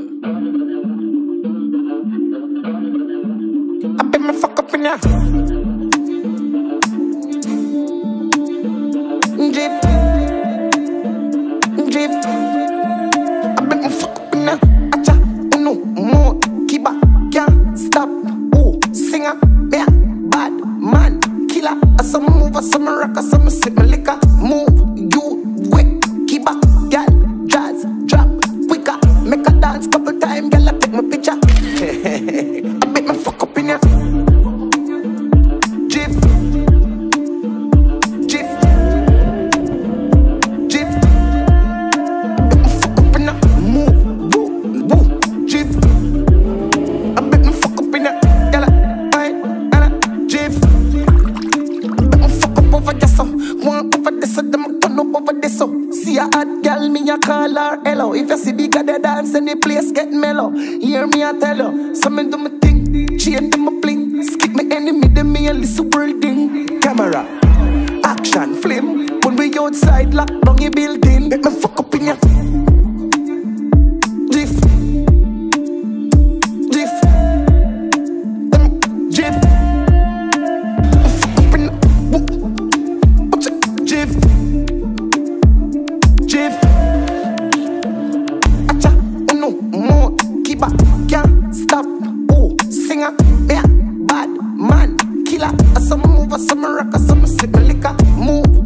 I bet me fuck up in ya. Drip. Drip. I bet me fuck up in ya. Acha, uno, more, kiba, can't stop. Oh, singer, yeah, bad man, killer. I some move, I some rock, I some sip my liquor. Move, over there so. One over this so them turn up over this so. See a hot girl, me a call her hello. If you see bigger the dance the place get mellow. Hear me I tell you. So me do me thing. Chain them a bling. Skip me enemy, them me a little world thing. Camera. Action, flame. When we outside, lock down your building. Let me fuck up in ya. Chief. Acha, no more. Kiba, can't stop. Oh, singer, yeah, bad man, killer. Some move, some rock, some I sip liquor, move.